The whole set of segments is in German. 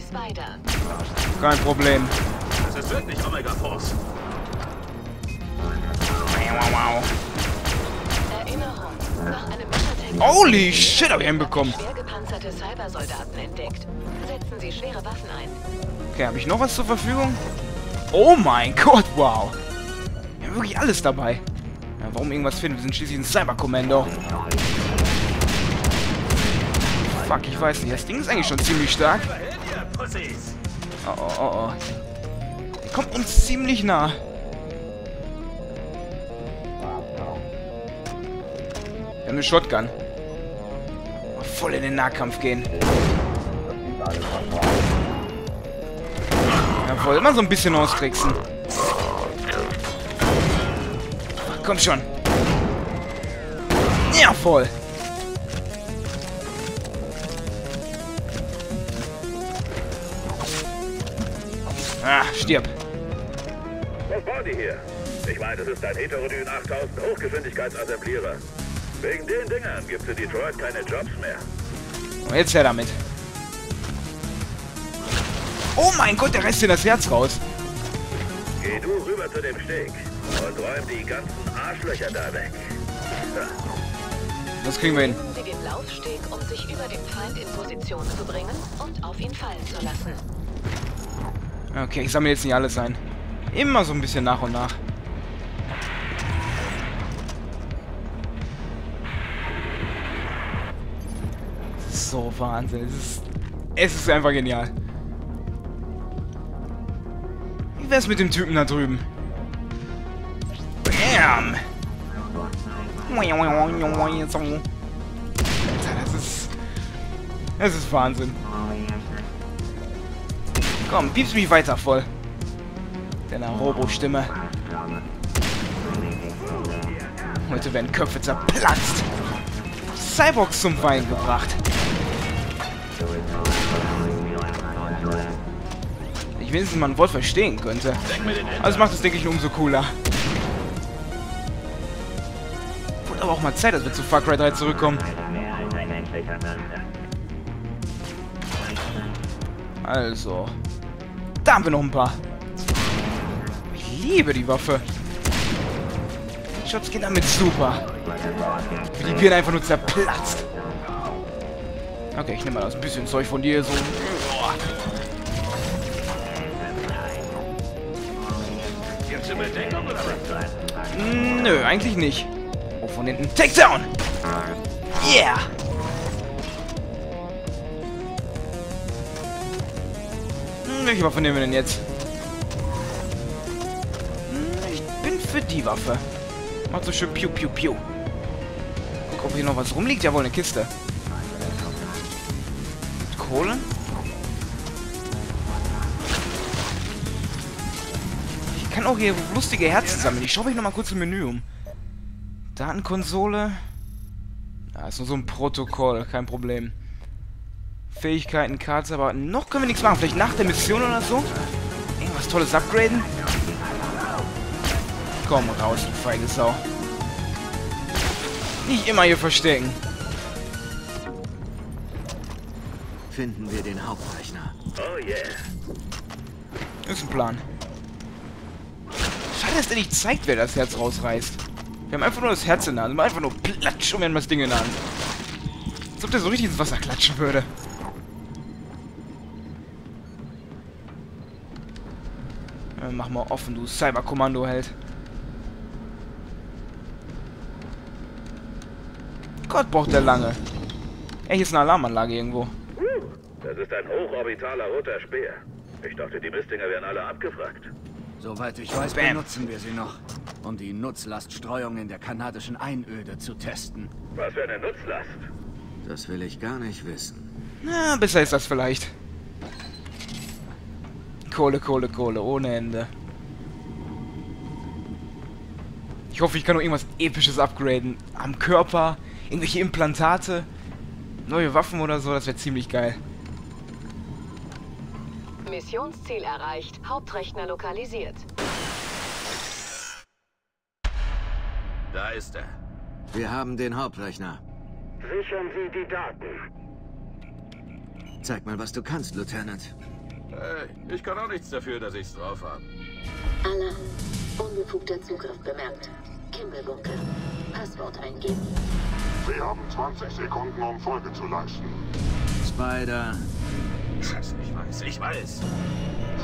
Spider. Kein Problem. Das ist wirklich Omega Force. Wow, wow. Erinnerung. Nach einem Mechatech Holy shit, hab ich hinbekommen. schwer gepanzerte Cybersoldaten entdeckt. Setzen Sie schwere Waffen ein. Okay, habe ich noch was zur Verfügung? Oh mein Gott, wow. Wir haben wirklich alles dabei. Ja, warum irgendwas finden? Wir sind schließlich ein Cyberkommando. Fuck, ich weiß nicht. Das Ding ist eigentlich schon ziemlich stark. Pussys. Oh, oh, oh, oh. Kommt uns ziemlich nah. Wir haben eine Shotgun. Voll in den Nahkampf gehen. Jawohl, immer so ein bisschen austricksen. Komm schon. Ja, voll. Ah, stirb. Was war die hier? Ich meine, das ist ein Heterodyn 8000 Hochgeschwindigkeitsassemblierer. Wegen den Dingern gibt es in Detroit keine Jobs mehr. Und jetzt her damit. Oh mein Gott, der reißt dir das Herz raus. Geh du rüber zu dem Steg und räum die ganzen Arschlöcher da weg. Das kriegen wir hin. Sie den Laufsteg, um sich über dem Feind in Position zu bringen und auf ihn fallen zu lassen. Okay, ich sammle jetzt nicht alles ein. Immer so ein bisschen nach und nach. So Wahnsinn. Es ist, es ist einfach genial. Wie wär's mit dem Typen da drüben? Bam! Das ist... Das ist Wahnsinn. Komm, piepst mich weiter voll. Deiner Robo-Stimme. Heute werden Köpfe zerplatzt. Cyborgs zum Wein gebracht. Ich wenigstens mal ein Wort verstehen könnte. Also macht es, denke ich, umso cooler. Wurde aber auch mal Zeit, dass wir zu Far Cry 3 zurückkommen. Also. Haben wir noch ein paar. Ich liebe die Waffe. Shots gehen damit super. Wie die Birne einfach nur zerplatzt. Okay, ich nehme mal das bisschen Zeug von dir. So. Nö, eigentlich nicht. Oh, von hinten. Takedown! Yeah! Hm, Welche Waffe nehmen wir denn jetzt? Hm, Ich bin für die Waffe. Macht so schön Piu Piu Piu. Guck, ob hier noch was rumliegt. Jawohl, eine Kiste. Mit Kohle? Ich kann auch hier lustige Herzen sammeln. Ich schaue mich noch mal kurz im Menü um. Datenkonsole. Ja, ist nur so ein Protokoll, kein Problem. Fähigkeiten, Karte, aber noch können wir nichts machen. Vielleicht nach der Mission oder so? Irgendwas Tolles upgraden? Komm raus, du feige Sau. Nicht immer hier verstecken. Finden wir den Hauptrechner. Oh yeah. Ist ein Plan. Schade, dass der nicht zeigt, wer das Herz rausreißt. Wir haben einfach nur das Herz in der Hand. Einfach nur platsch und wir haben das Ding in der Hand. Als ob der so richtig ins Wasser klatschen würde. Äh, mach mal offen, du Cyberkommando-Held. Gott, braucht der lange. Ey, hier ist eine Alarmanlage irgendwo. Das ist ein hochorbitaler roter Speer. Ich dachte, die Mistdinger wären alle abgefragt. Soweit ich weiß, Bam. benutzen wir sie noch, um die Nutzlaststreuung in der kanadischen Einöde zu testen. Was für eine Nutzlast. Das will ich gar nicht wissen. Na, besser ist das vielleicht. Kohle, Kohle, Kohle, ohne Ende. Ich hoffe, ich kann noch irgendwas Episches upgraden. Am Körper, irgendwelche Implantate, neue Waffen oder so, das wäre ziemlich geil. Missionsziel erreicht. Hauptrechner lokalisiert. Da ist er. Wir haben den Hauptrechner. Sichern Sie die Daten. Zeig mal, was du kannst, Lieutenant. Hey, ich kann auch nichts dafür, dass ich's drauf habe. Alarm. Unbefugter Zugriff bemerkt. Kimmelbunker. Passwort eingeben. Sie haben 20 Sekunden, um Folge zu leisten. Spider. Scheiße, ich weiß, ich weiß.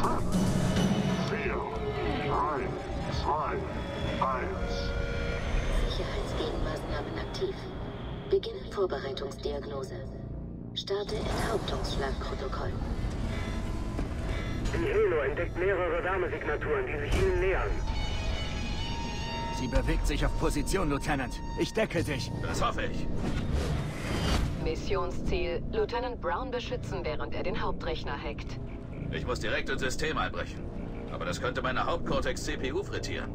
5, 4, 3, 2, 1. Sicherheitsgegenmaßnahmen aktiv. Beginne Vorbereitungsdiagnose. Starte Enthauptungsschlagprotokoll. Die Halo entdeckt mehrere Wärmesignaturen, die sich Ihnen nähern. Sie bewegt sich auf Position, Lieutenant. Ich decke dich. Das hoffe ich. Missionsziel: Lieutenant Brown beschützen, während er den Hauptrechner hackt. Ich muss direkt ins System einbrechen. Aber das könnte meine Hauptcortex-CPU frittieren.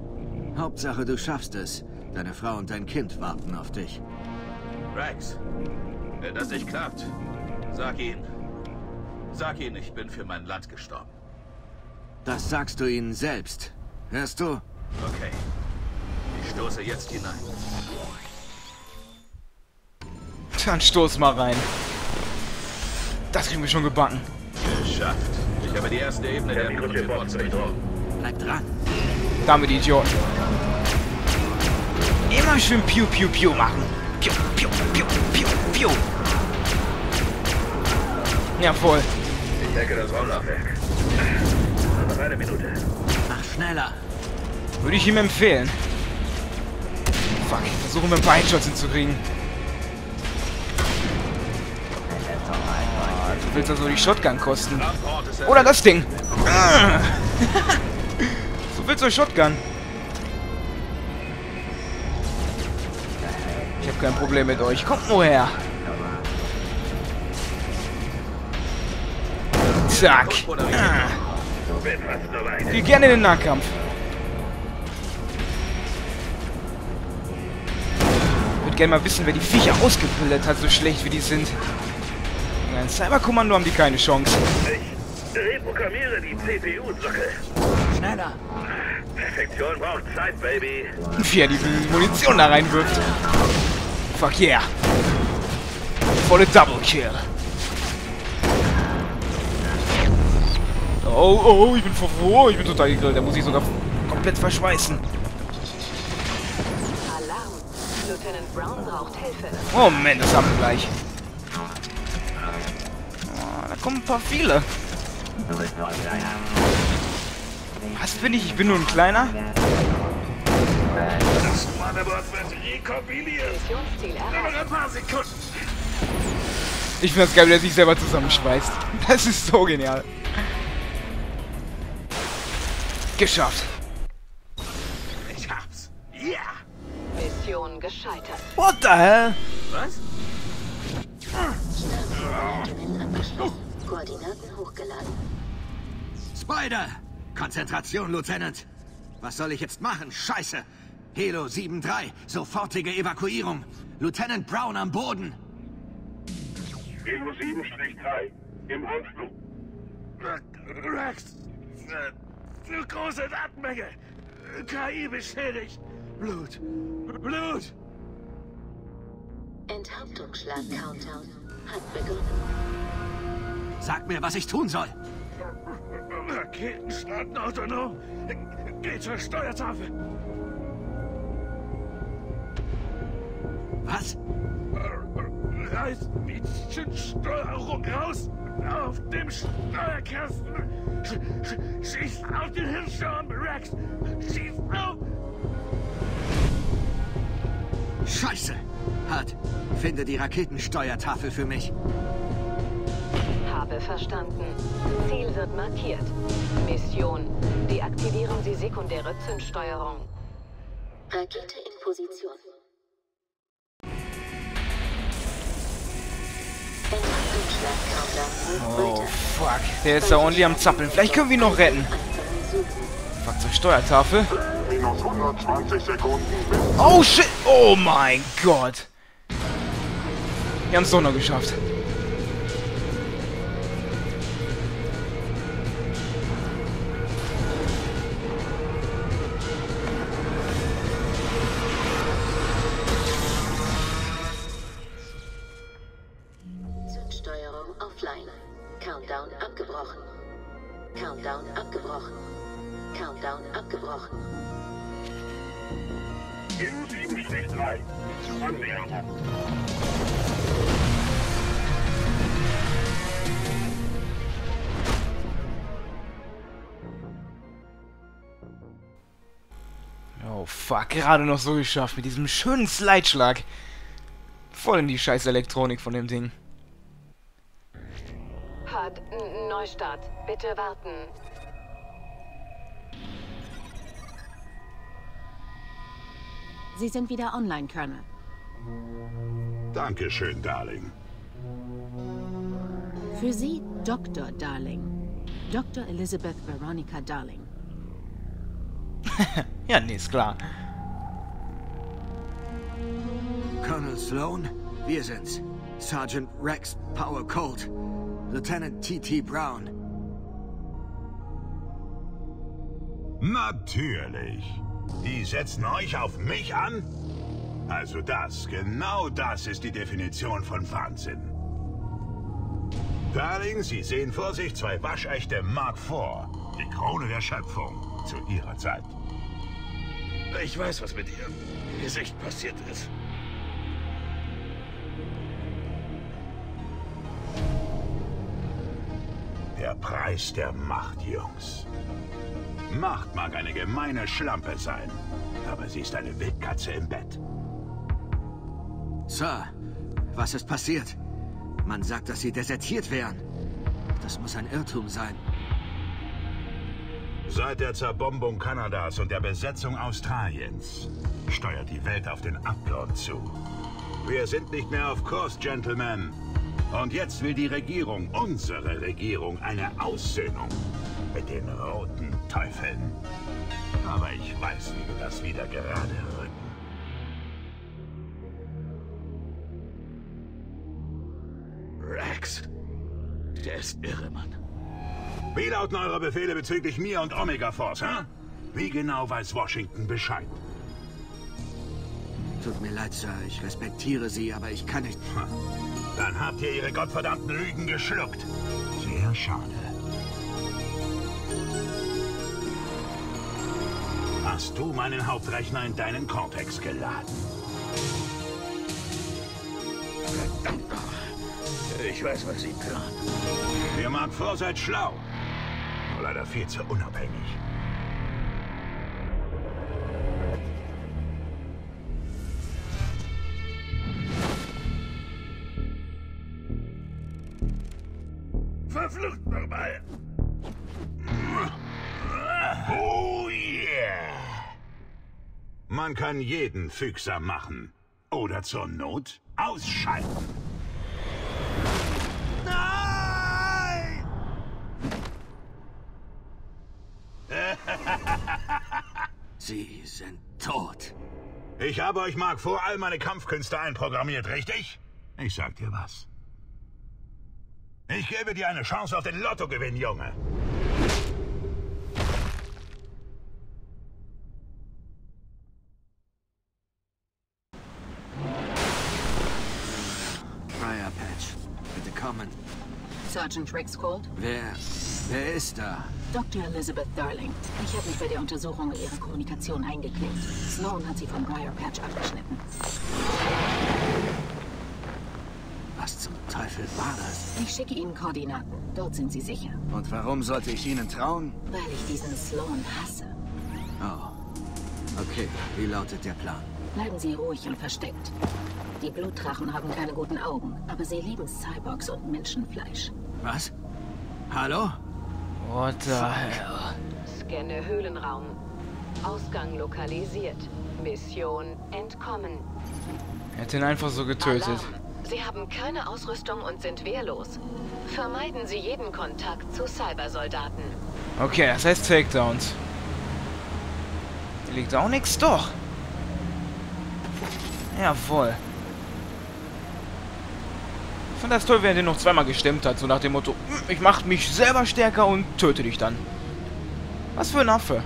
Hauptsache, du schaffst es. Deine Frau und dein Kind warten auf dich. Rex, wenn das nicht klappt, sag ihn. Sag ihn, ich bin für mein Land gestorben. Das sagst du ihnen selbst. Hörst du? Okay. Ich stoße jetzt hinein. Dann stoß mal rein. Das kriegen wir schon gebacken. Geschafft. Ich habe die erste Ebene der durchdrungen. Bleib dran. Damit Idioten. Immer schön Piu Piu Piu machen. Piu Piu Piu Piu Piu. Ja, voll. Ich hacke das. Noch eine Minute. Mach schneller. Würde ich ihm empfehlen. Fuck, versuchen wir ein paar Headshots hinzukriegen. Ah, Du willst also die Shotgun kosten. Oder das Ding. Ah. so willst du Shotgun. Ich habe kein Problem mit euch. Kommt nur her. Zack. Ah. Geh gerne in den Nahkampf. Ich würde gerne mal wissen, wer die Viecher ausgebildet hat, so schlecht wie die sind. Gegen ein Cyberkommando haben die keine Chance. Ich reprogrammiere die CPU-Sockel. Schneller. Perfektion braucht Zeit, Baby. Wie er die Munition da reinwirft. Fuck yeah. Volle Double Kill. Oh, oh, ich bin froh. Ich bin total gegrillt. Da muss ich sogar komplett verschweißen. Alarm. Lieutenant Brown braucht Hilfe. Moment, das haben wir gleich. Oh, da kommen ein paar viele. Was bin ich? Ich bin nur ein kleiner? Das Motherboard wird rekombiniert. Noch ein paar Sekunden. Ich finde das geil, wie er sich selber zusammenschweißt. Das ist so genial. Geschafft. Ich hab's. Ja! Mission gescheitert. What the hell? Was? Abgeschlossen. Koordinaten hochgeladen. Spider! Konzentration, Lieutenant. Was soll ich jetzt machen? Scheiße! Helo 7-3, sofortige Evakuierung. Lieutenant Brown am Boden. Kilo 7-3 im Anflug. Rex! Zu große Datenmenge! KI beschädigt! Blut! Blut! Enthauptungsschlag-Countdown hat begonnen. Sag mir, was ich tun soll. Raketen starten autonom! Geh zur Steuertafel! Was? Reiß die Steuerung raus! Auf dem Steuerkasten! Sch sch schieß auf den Hirnschirm, Rex! Schieß auf! Scheiße! Hart, finde die Raketensteuertafel für mich. Habe verstanden. Ziel wird markiert. Mission. Deaktivieren Sie sekundäre Zündsteuerung. Rakete in Position. Oh, fuck. Der ist da ordentlich am Zappeln. Vielleicht können wir ihn noch retten. Anfangen suchen. Fuck, zur Steuertafel. Minus 120 Sekunden bis Oh, shit. Oh mein Gott. Wir haben es doch noch geschafft. 7-3. Zur Annäherung. Oh fuck, gerade noch so geschafft mit diesem schönen Slideschlag. Voll in die scheiß Elektronik von dem Ding. Hard, N- Neustart. Bitte warten. Sie sind wieder online, Colonel. Dankeschön, Darling. Für Sie Dr. Darling. Dr. Elizabeth Veronica Darling. Ja, nee, ist klar. Colonel Sloan, wir sind's. Sergeant Rex Power Colt. Lieutenant T.T. Brown. Natürlich. Die setzen euch auf mich an? Also das, genau das ist die Definition von Wahnsinn. Darling, Sie sehen vor sich zwei waschechte Mark IV. Die Krone der Schöpfung. Zu ihrer Zeit. Ich weiß, was mit ihrem Gesicht passiert ist. Der Preis der Macht, Jungs. Macht mag eine gemeine Schlampe sein, aber sie ist eine Wildkatze im Bett. Sir, was ist passiert? Man sagt, dass Sie desertiert wären. Das muss ein Irrtum sein. Seit der Zerbombung Kanadas und der Besetzung Australiens steuert die Welt auf den Abgrund zu. Wir sind nicht mehr auf Kurs, Gentlemen. Und jetzt will die Regierung, unsere Regierung, eine Aussöhnung mit den roten Teufeln. Aber ich weiß, wie wir das wieder gerade rücken. Rex. Der ist irre, Mann. Wie lauten eure Befehle bezüglich mir und Omega Force, hä? Wie genau weiß Washington Bescheid? Tut mir leid, Sir. Ich respektiere Sie, aber ich kann nicht... Dann habt ihr ihre gottverdammten Lügen geschluckt. Sehr schade. Hast du meinen Hauptrechner in deinen Cortex geladen? Verdammt noch. Ich weiß, was Sie planen. Ihr mag vor, seid schlau. Nur leider viel zu unabhängig. Man kann jeden fügsam machen. Oder zur Not ausschalten. Nein! Sie sind tot. Ich habe euch, Mark, vor all meine Kampfkünste einprogrammiert, richtig? Ich sag dir was. Ich gebe dir eine Chance auf den Lottogewinn, Junge. Briar Patch, bitte kommen. Sergeant Rex Colt. Wer... wer ist da? Dr. Elizabeth Darling. Ich habe mich bei der Untersuchung in Ihre Kommunikation eingeklinkt. Sloan hat sie vom Briar Patch abgeschnitten. Was zum Teufel war das? Ich schicke Ihnen Koordinaten. Dort sind Sie sicher. Und warum sollte ich Ihnen trauen? Weil ich diesen Sloan hasse. Okay, wie lautet der Plan? Bleiben Sie ruhig und versteckt. Die Blutdrachen haben keine guten Augen, aber sie lieben Cyborgs und Menschenfleisch. Was? Hallo? What the hell? Scanne Höhlenraum. Ausgang lokalisiert. Mission entkommen. Er hat ihn einfach so getötet. Alarm. Sie haben keine Ausrüstung und sind wehrlos. Vermeiden Sie jeden Kontakt zu Cybersoldaten. Okay, das heißt Takedowns. Liegt auch nichts, doch. Jawohl. Ich finde das toll, wenn er den noch zweimal gestemmt hat, so nach dem Motto, "Hm, ich mach mich selber stärker und töte dich dann. Was für ein Affe.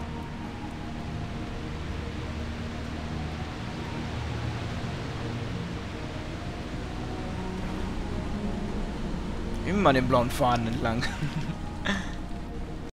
Immer den blauen Faden entlang.